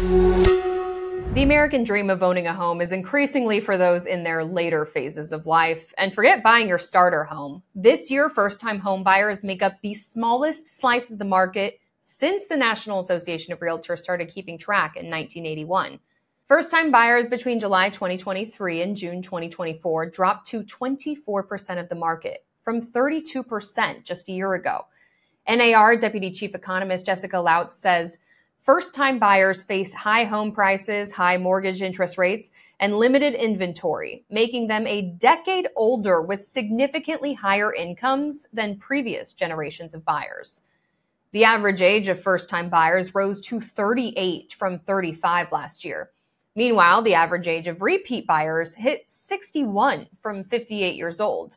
The American dream of owning a home is increasingly for those in their later phases of life. And forget buying your starter home. This year, first time home buyers make up the smallest slice of the market since the National Association of Realtors started keeping track in 1981. First time buyers between July 2023 and June 2024 dropped to 24% of the market from 32% just a year ago. NAR Deputy Chief Economist Jessica Lautz says, First time buyers face high home prices, high mortgage interest rates, and limited inventory, making them a decade older with significantly higher incomes than previous generations of buyers. The average age of first time buyers rose to 38 from 35 last year. Meanwhile, the average age of repeat buyers hit 61 from 58 years old.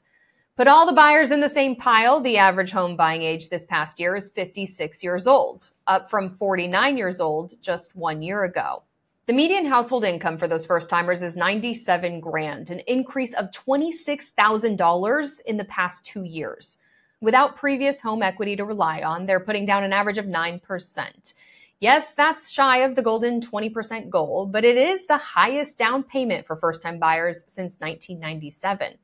Put all the buyers in the same pile, the average home buying age this past year is 56 years old, up from 49 years old just one year ago. The median household income for those first timers is 97 grand, an increase of $26,000 in the past two years. Without previous home equity to rely on, they're putting down an average of 9%. Yes, that's shy of the golden 20% goal, but it is the highest down payment for first time buyers since 1997.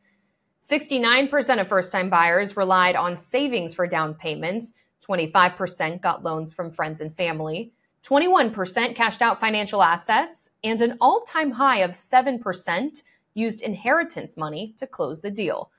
69% of first time buyers relied on savings for down payments. 25% got loans from friends and family. 21% cashed out financial assets. And an all time high of 7% used inheritance money to close the deal.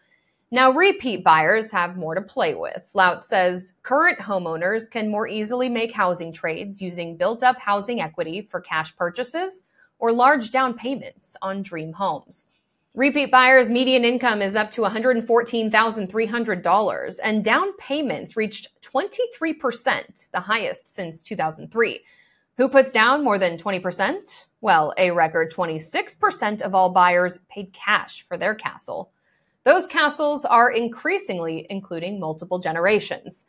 Now, repeat buyers have more to play with. Lautz says current homeowners can more easily make housing trades using built up housing equity for cash purchases or large down payments on dream homes. Repeat buyers' median income is up to $114,300, and down payments reached 23%, the highest since 2003. Who puts down more than 20%? Well, a record 26% of all buyers paid cash for their castle. Those castles are increasingly including multiple generations.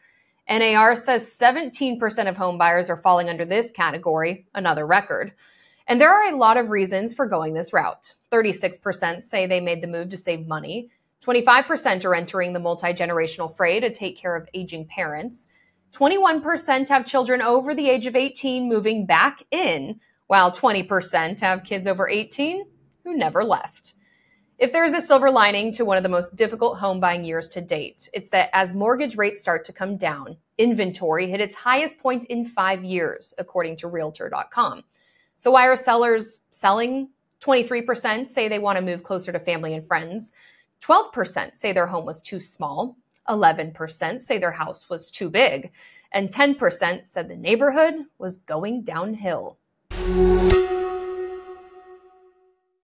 NAR says 17% of home buyers are falling under this category, another record. And there are a lot of reasons for going this route. 36% say they made the move to save money. 25% are entering the multi generational fray to take care of aging parents. 21% have children over the age of 18 moving back in, while 20% have kids over 18 who never left. If there is a silver lining to one of the most difficult home buying years to date, it's that as mortgage rates start to come down, inventory hit its highest point in five years, according to Realtor.com. So why are sellers selling? 23% say they want to move closer to family and friends. 12% say their home was too small. 11% say their house was too big. And 10% said the neighborhood was going downhill.